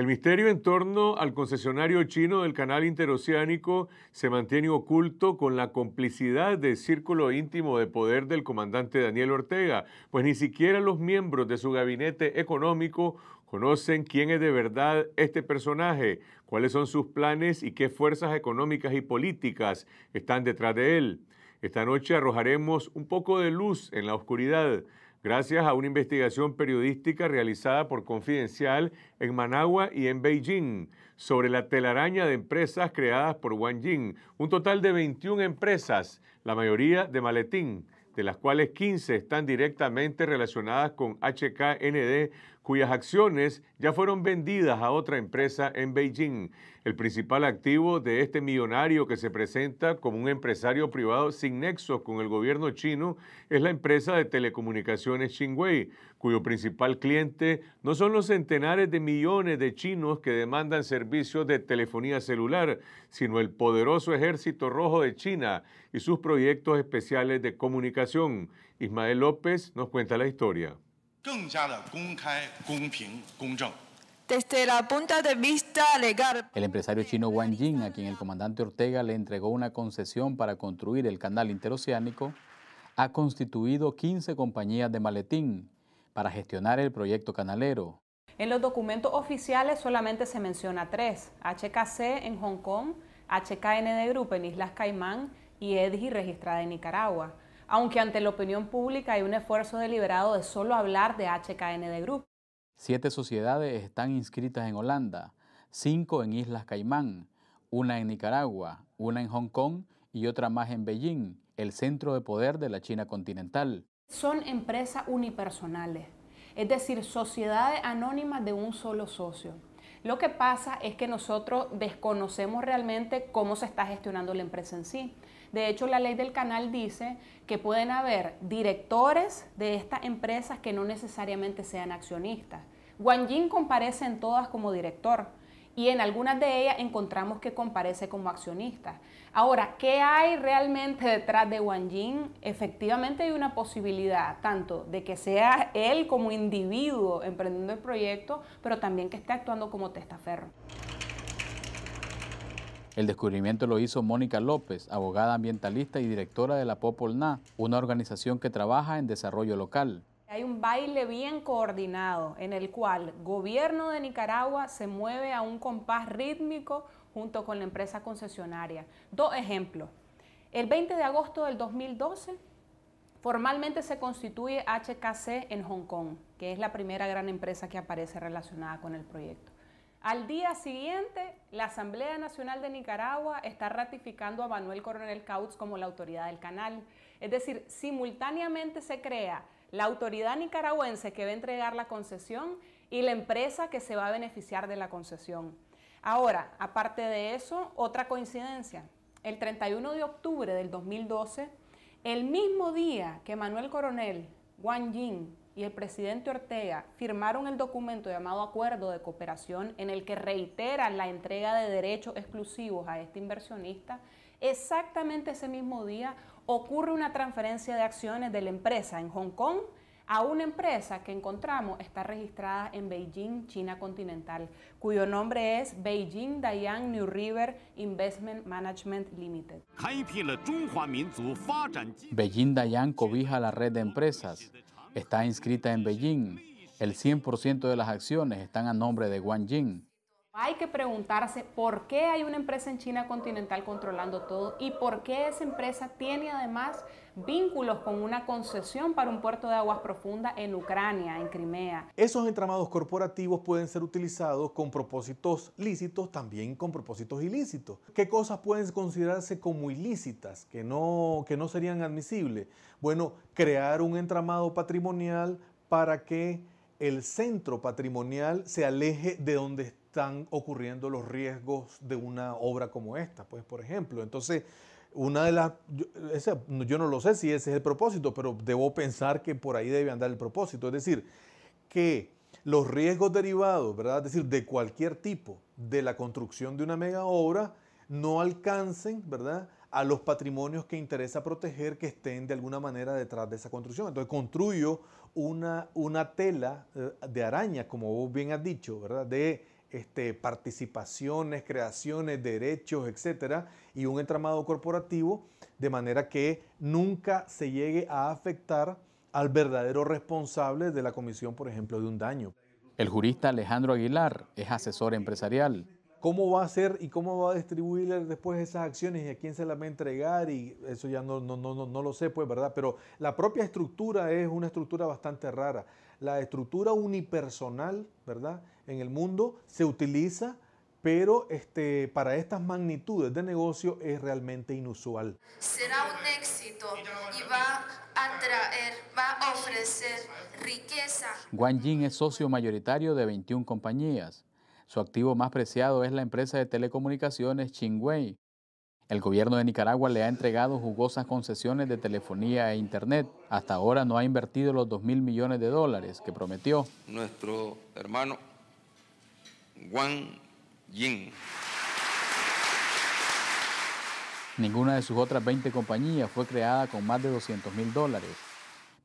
El misterio en torno al concesionario chino del canal interoceánico se mantiene oculto con la complicidad del círculo íntimo de poder del comandante Daniel Ortega, pues ni siquiera los miembros de su gabinete económico conocen quién es de verdad este personaje, cuáles son sus planes y qué fuerzas económicas y políticas están detrás de él. Esta noche arrojaremos un poco de luz en la oscuridad gracias a una investigación periodística realizada por Confidencial en Managua y en Beijing sobre la telaraña de empresas creadas por Wang Jing, un total de 21 empresas, la mayoría de maletín, de las cuales 15 están directamente relacionadas con HKND, cuyas acciones ya fueron vendidas a otra empresa en Beijing. El principal activo de este millonario que se presenta como un empresario privado sin nexos con el gobierno chino es la empresa de telecomunicaciones Xinhui, cuyo principal cliente no son los centenares de millones de chinos que demandan servicios de telefonía celular, sino el poderoso ejército rojo de China y sus proyectos especiales de comunicación. Ismael López nos cuenta la historia. Desde la punta de vista legal. El empresario chino Wang Jing, a quien el comandante Ortega le entregó una concesión para construir el canal interoceánico, ha constituido 15 compañías de maletín para gestionar el proyecto canalero. En los documentos oficiales solamente se menciona tres, HKC en Hong Kong, HKND Group en Islas Caimán y EDGI registrada en Nicaragua, aunque ante la opinión pública hay un esfuerzo deliberado de solo hablar de HKND Group. Siete sociedades están inscritas en Holanda, cinco en Islas Caimán, una en Nicaragua, una en Hong Kong y otra más en Beijing, el centro de poder de la China continental. Son empresas unipersonales, es decir, sociedades anónimas de un solo socio. Lo que pasa es que nosotros desconocemos realmente cómo se está gestionando la empresa en sí. De hecho, la ley del canal dice que pueden haber directores de estas empresas que no necesariamente sean accionistas. Wang comparece en todas como director y en algunas de ellas encontramos que comparece como accionista. Ahora, ¿qué hay realmente detrás de Wang Jing? Efectivamente hay una posibilidad tanto de que sea él como individuo emprendiendo el proyecto, pero también que esté actuando como testaferro. El descubrimiento lo hizo Mónica López, abogada ambientalista y directora de la Popolna, una organización que trabaja en desarrollo local. Hay un baile bien coordinado en el cual gobierno de Nicaragua se mueve a un compás rítmico junto con la empresa concesionaria. Dos ejemplos. El 20 de agosto del 2012 formalmente se constituye HKC en Hong Kong, que es la primera gran empresa que aparece relacionada con el proyecto. Al día siguiente, la Asamblea Nacional de Nicaragua está ratificando a Manuel Coronel Cautz como la autoridad del canal. Es decir, simultáneamente se crea la autoridad nicaragüense que va a entregar la concesión y la empresa que se va a beneficiar de la concesión. Ahora, aparte de eso, otra coincidencia. El 31 de octubre del 2012, el mismo día que Manuel Coronel, Wang Jing y el presidente Ortega firmaron el documento llamado Acuerdo de Cooperación en el que reiteran la entrega de derechos exclusivos a este inversionista, exactamente ese mismo día ocurre una transferencia de acciones de la empresa en Hong Kong a una empresa que encontramos está registrada en Beijing, China continental, cuyo nombre es Beijing Dayang New River Investment Management Limited. Beijing Dayang cobija la red de empresas está inscrita en Beijing. El 100% de las acciones están a nombre de Wang Jing. Hay que preguntarse por qué hay una empresa en China continental controlando todo y por qué esa empresa tiene además vínculos con una concesión para un puerto de aguas profundas en Ucrania, en Crimea. Esos entramados corporativos pueden ser utilizados con propósitos lícitos, también con propósitos ilícitos. ¿Qué cosas pueden considerarse como ilícitas, que no, que no serían admisibles? Bueno, crear un entramado patrimonial para que el centro patrimonial se aleje de donde están ocurriendo los riesgos de una obra como esta, pues por ejemplo. Entonces, una de las, yo, no lo sé si ese es el propósito, pero debo pensar que por ahí debe andar el propósito. Es decir, que los riesgos derivados, ¿verdad? Es decir, de cualquier tipo de la construcción de una mega obra no alcancen, ¿verdad? a los patrimonios que interesa proteger que estén de alguna manera detrás de esa construcción. Entonces construyo una, una tela eh, de araña, como vos bien has dicho, ¿verdad? De este, participaciones, creaciones, derechos, etcétera, y un entramado corporativo, de manera que nunca se llegue a afectar al verdadero responsable de la comisión, por ejemplo, de un daño. El jurista Alejandro Aguilar es asesor empresarial. ¿Cómo va a ser y cómo va a distribuir después esas acciones y a quién se las va a entregar? Y eso ya no, no, no, no lo sé, pues, ¿verdad? Pero la propia estructura es una estructura bastante rara. La estructura unipersonal, ¿verdad? En el mundo se utiliza, pero este, para estas magnitudes de negocio es realmente inusual. Será un éxito y va a traer, va a ofrecer riqueza. Guan Yin es socio mayoritario de 21 compañías. Su activo más preciado es la empresa de telecomunicaciones Chingwei. El gobierno de Nicaragua le ha entregado jugosas concesiones de telefonía e internet. Hasta ahora no ha invertido los 2 mil millones de dólares que prometió. Nuestro hermano Wang Yin. Ninguna de sus otras 20 compañías fue creada con más de 200 mil dólares,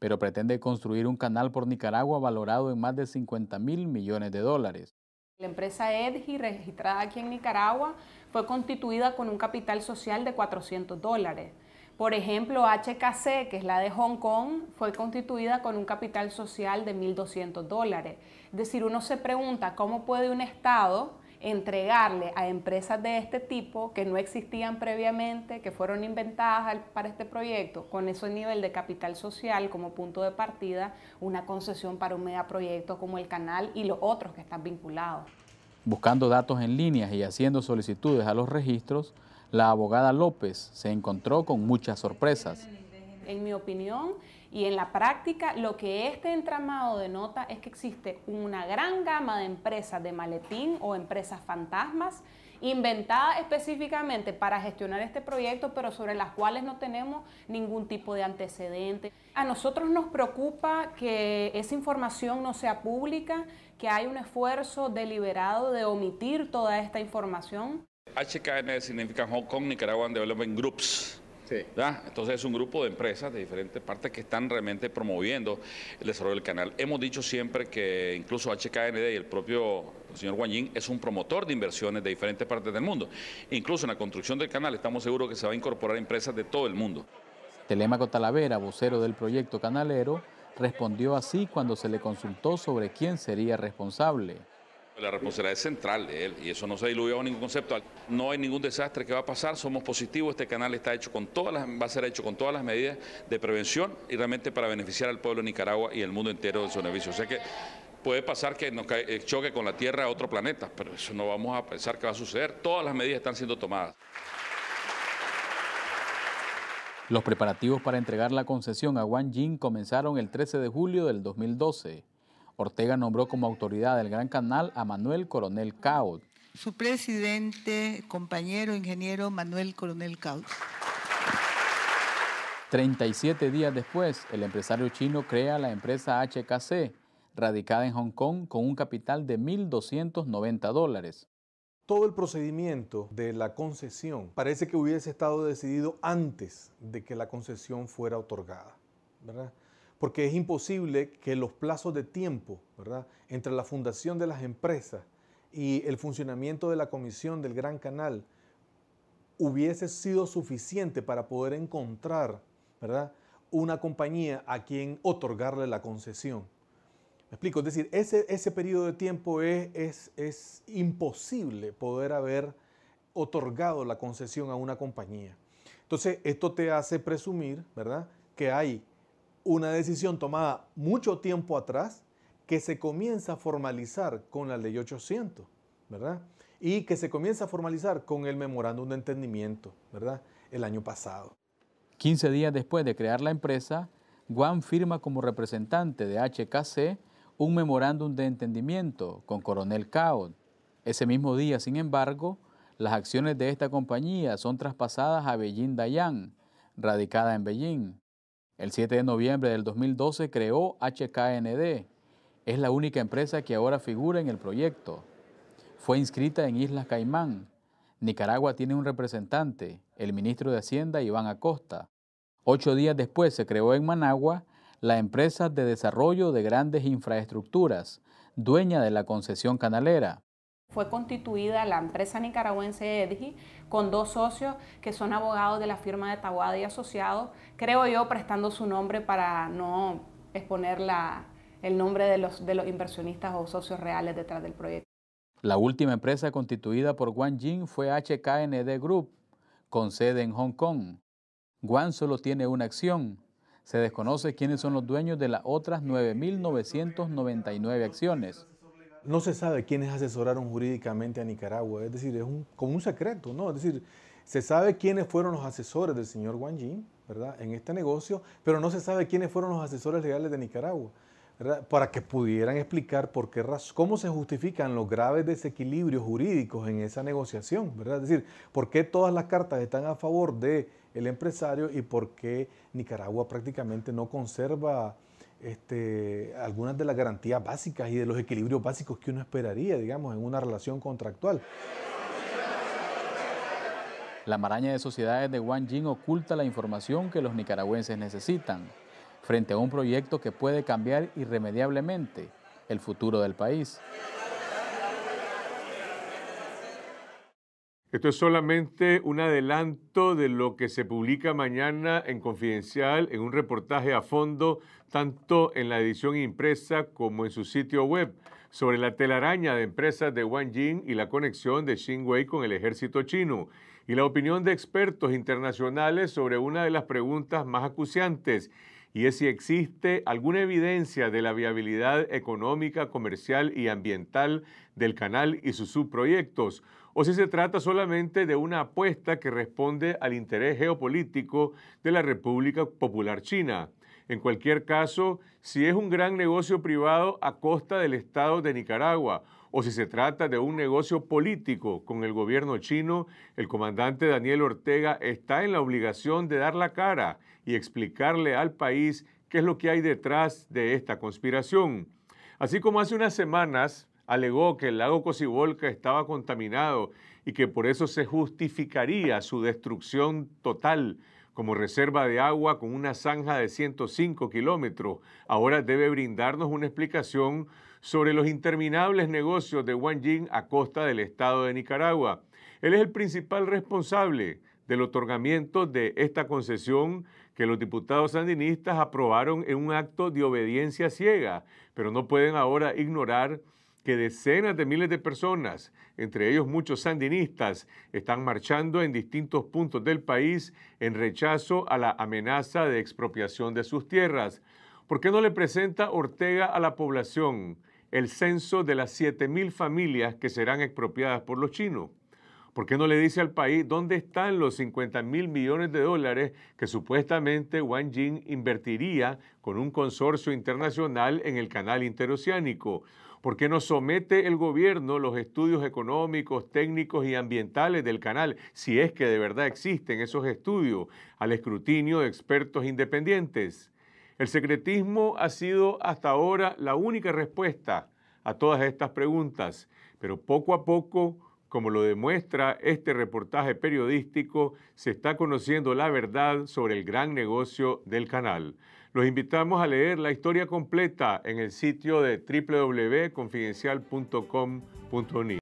pero pretende construir un canal por Nicaragua valorado en más de 50 mil millones de dólares. La empresa EDGI, registrada aquí en Nicaragua, fue constituida con un capital social de 400 dólares. Por ejemplo, HKC, que es la de Hong Kong, fue constituida con un capital social de 1.200 dólares. Es decir, uno se pregunta cómo puede un Estado entregarle a empresas de este tipo que no existían previamente, que fueron inventadas para este proyecto, con ese nivel de capital social como punto de partida, una concesión para un megaproyecto como el canal y los otros que están vinculados. Buscando datos en líneas y haciendo solicitudes a los registros, la abogada López se encontró con muchas sorpresas. En mi opinión, y en la práctica, lo que este entramado denota es que existe una gran gama de empresas de maletín o empresas fantasmas inventadas específicamente para gestionar este proyecto, pero sobre las cuales no tenemos ningún tipo de antecedente. A nosotros nos preocupa que esa información no sea pública, que hay un esfuerzo deliberado de omitir toda esta información. HKN significa Hong Kong Nicaraguan Development Groups. Entonces es un grupo de empresas de diferentes partes que están realmente promoviendo el desarrollo del canal. Hemos dicho siempre que incluso HKND y el propio señor Guanyin es un promotor de inversiones de diferentes partes del mundo. Incluso en la construcción del canal estamos seguros que se va a incorporar empresas de todo el mundo. Telemaco Talavera, vocero del proyecto canalero, respondió así cuando se le consultó sobre quién sería responsable. La responsabilidad es central de él y eso no se diluye ningún concepto. No hay ningún desastre que va a pasar, somos positivos, este canal está hecho con todas va a ser hecho con todas las medidas de prevención y realmente para beneficiar al pueblo de Nicaragua y el mundo entero de su beneficio. O sea que puede pasar que nos eh, choque con la Tierra a otro planeta, pero eso no vamos a pensar que va a suceder. Todas las medidas están siendo tomadas. Los preparativos para entregar la concesión a Wang Jin comenzaron el 13 de julio del 2012. Ortega nombró como autoridad del Gran Canal a Manuel Coronel Caud. Su presidente, compañero ingeniero Manuel Coronel Caud. 37 días después, el empresario chino crea la empresa HKC, radicada en Hong Kong con un capital de 1.290 dólares. Todo el procedimiento de la concesión parece que hubiese estado decidido antes de que la concesión fuera otorgada, ¿verdad? Porque es imposible que los plazos de tiempo ¿verdad? entre la fundación de las empresas y el funcionamiento de la comisión del Gran Canal hubiese sido suficiente para poder encontrar ¿verdad? una compañía a quien otorgarle la concesión. ¿Me explico? Es decir, ese, ese periodo de tiempo es, es, es imposible poder haber otorgado la concesión a una compañía. Entonces, esto te hace presumir, ¿verdad?, que hay una decisión tomada mucho tiempo atrás que se comienza a formalizar con la ley 800, ¿verdad? Y que se comienza a formalizar con el memorándum de entendimiento, ¿verdad? El año pasado. 15 días después de crear la empresa, Guam firma como representante de HKC un memorándum de entendimiento con Coronel Cao. Ese mismo día, sin embargo, las acciones de esta compañía son traspasadas a Beijing Dayan, radicada en Beijing. El 7 de noviembre del 2012 creó HKND. Es la única empresa que ahora figura en el proyecto. Fue inscrita en Islas Caimán. Nicaragua tiene un representante, el ministro de Hacienda Iván Acosta. Ocho días después se creó en Managua la empresa de desarrollo de grandes infraestructuras, dueña de la concesión canalera. Fue constituida la empresa nicaragüense EDGI con dos socios que son abogados de la firma de Taguada y Asociados, creo yo prestando su nombre para no exponer el nombre de los, de los inversionistas o socios reales detrás del proyecto. La última empresa constituida por Guan Jin fue HKND Group, con sede en Hong Kong. Guan solo tiene una acción. Se desconoce quiénes son los dueños de las otras 9.999 acciones. No se sabe quiénes asesoraron jurídicamente a Nicaragua, es decir, es como un secreto, ¿no? Es decir, se sabe quiénes fueron los asesores del señor Guan Jin, ¿verdad?, en este negocio, pero no se sabe quiénes fueron los asesores legales de Nicaragua para que pudieran explicar por qué cómo se justifican los graves desequilibrios jurídicos en esa negociación, ¿verdad? Es decir, por qué todas las cartas están a favor del el empresario y por qué Nicaragua prácticamente no conserva este, algunas de las garantías básicas y de los equilibrios básicos que uno esperaría, digamos, en una relación contractual. La maraña de sociedades de Wang Jin oculta la información que los nicaragüenses necesitan frente a un proyecto que puede cambiar irremediablemente el futuro del país. Esto es solamente un adelanto de lo que se publica mañana en Confidencial, en un reportaje a fondo, tanto en la edición impresa como en su sitio web, sobre la telaraña de empresas de Wang Jin y la conexión de Xinhui con el ejército chino, y la opinión de expertos internacionales sobre una de las preguntas más acuciantes y es si existe alguna evidencia de la viabilidad económica, comercial y ambiental del canal y sus subproyectos, o si se trata solamente de una apuesta que responde al interés geopolítico de la República Popular China. En cualquier caso, si es un gran negocio privado a costa del Estado de Nicaragua o si se trata de un negocio político con el gobierno chino, el comandante Daniel Ortega está en la obligación de dar la cara y explicarle al país qué es lo que hay detrás de esta conspiración. Así como hace unas semanas alegó que el lago Cocibolca estaba contaminado y que por eso se justificaría su destrucción total como reserva de agua con una zanja de 105 kilómetros, ahora debe brindarnos una explicación sobre los interminables negocios de Wang Jing a costa del Estado de Nicaragua. Él es el principal responsable del otorgamiento de esta concesión que los diputados sandinistas aprobaron en un acto de obediencia ciega, pero no pueden ahora ignorar que decenas de miles de personas, entre ellos muchos sandinistas, están marchando en distintos puntos del país en rechazo a la amenaza de expropiación de sus tierras. ¿Por qué no le presenta Ortega a la población el censo de las 7.000 familias que serán expropiadas por los chinos? ¿Por qué no le dice al país dónde están los 50 mil millones de dólares que supuestamente Wang Jing invertiría con un consorcio internacional en el canal interoceánico? ¿Por qué no somete el gobierno los estudios económicos, técnicos y ambientales del canal, si es que de verdad existen esos estudios, al escrutinio de expertos independientes? El secretismo ha sido hasta ahora la única respuesta a todas estas preguntas, pero poco a poco, como lo demuestra este reportaje periodístico, se está conociendo la verdad sobre el gran negocio del canal. Los invitamos a leer la historia completa en el sitio de www.confidencial.com.ni.